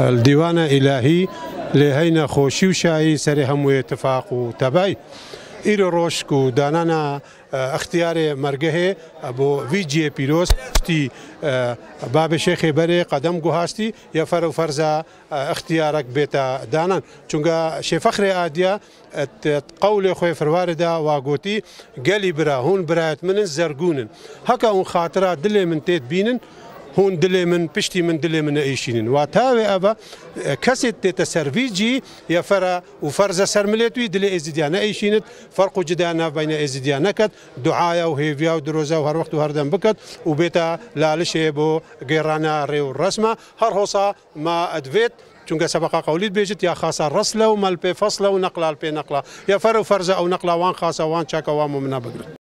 الديوان الهی لهینا خوشی و شایی سر همو اتفاق و تبای ایرو روش کو دانانا اختیار مرگه بو وی جی پیروز تی باب شیخ بره قدم گو هاستی یا فر و فرزا اختیارک بیتا دانان چونگا شی فخر آدیا قول خو فروار دا واگوتی گلی برا هون برایت منن زرگونن هکا اون خاطرات دل من تید بینن هون دلی من پشتی من دلی من ایشینن و ابا كاسيت کسی سيرفيجي سرویجی یا فرا و فرز سر ملیتوی دلی ازیدیانه ایشینت فرق و جدانه بین ازیدیانه کد دعایا و هیویا و دروزا و هر وقت و هر دم بکد و بیتا بو گیرانه ری و هر حوصا ما ادفيت چونکە سبق قولید بێژت یا خاصا ڕست و مەل پی فەصلە و نەقلال پی نەقلا یا فەر و فەرزە وان نەقلاوان وان چاکەوان وان منە